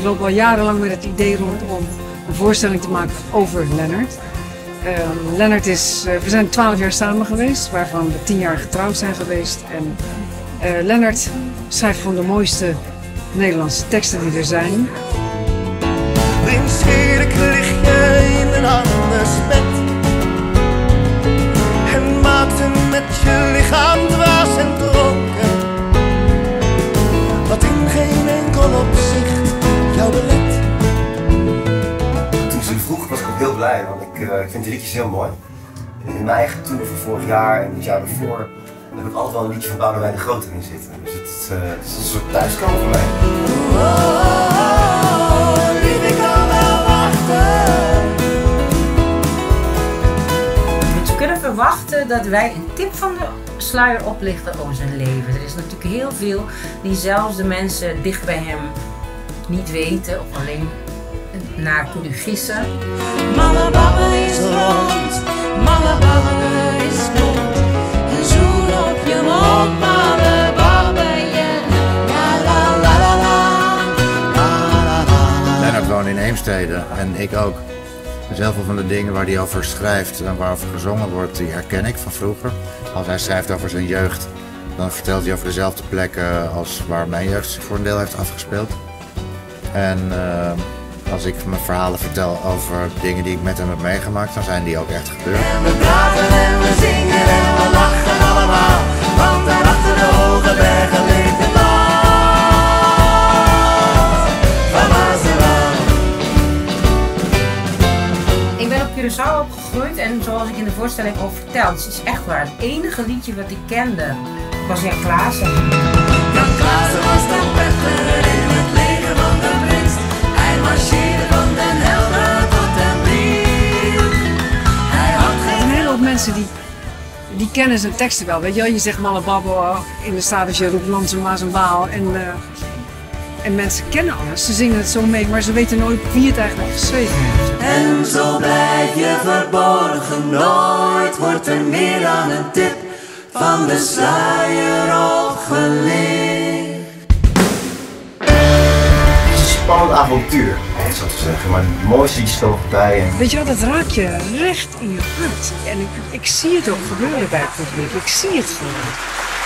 Ik loop al jarenlang met het idee rond om een voorstelling te maken over Lennart. Uh, is, uh, we zijn twaalf jaar samen geweest, waarvan we tien jaar getrouwd zijn geweest. En uh, Lennart schrijft gewoon de mooiste Nederlandse teksten die er zijn. Want ik, uh, ik vind die liedjes heel mooi. In mijn eigen tour van vorig jaar en het jaar daarvoor heb ik altijd wel een liedje van Boudewijn de Grote in zitten. Dus het is, uh, het is een soort thuiskomen voor mij. Oh, lief, ik kan wel wachten. We kunnen verwachten dat wij een tip van de sluier oplichten over zijn leven. Er is natuurlijk heel veel die zelfs de mensen dicht bij hem niet weten of alleen naar kunnen gissen. Heemstede en ik ook. Veel van de dingen waar hij over schrijft en waarover gezongen wordt, die herken ik van vroeger. Als hij schrijft over zijn jeugd, dan vertelt hij over dezelfde plekken als waar mijn jeugd zich voor een deel heeft afgespeeld. En uh, als ik mijn verhalen vertel over dingen die ik met hem heb meegemaakt, dan zijn die ook echt gebeurd. Curaçao opgegroeid en zoals ik in de voorstelling al verteld, het is echt waar. Het enige liedje wat ik kende was Jan Klaassen. Jan Klaassen was de vechter in het leger van de prins. Hij marcheerde van den Helder tot den. Hij had Er geen zijn een hele hoop mensen die, die kennen zijn teksten wel. Weet je, wel? je zegt malle babbel in de staat als je roept Lanse Maas en Waal. En, uh, en mensen kennen alles. Ze zingen het zo mee, maar ze weten nooit wie het eigenlijk geschreven heeft. En zo blijf je verborgen, nooit wordt er meer dan een tip van de sluier opgelicht. Het is een spannend avontuur, om het zo te zeggen. Maar de mooiste liedjes komen voorbij. En Weet je wel, dat raakt je recht in je hart. En ik, ik zie het ook gebeuren bij het publiek. Ik zie het gewoon.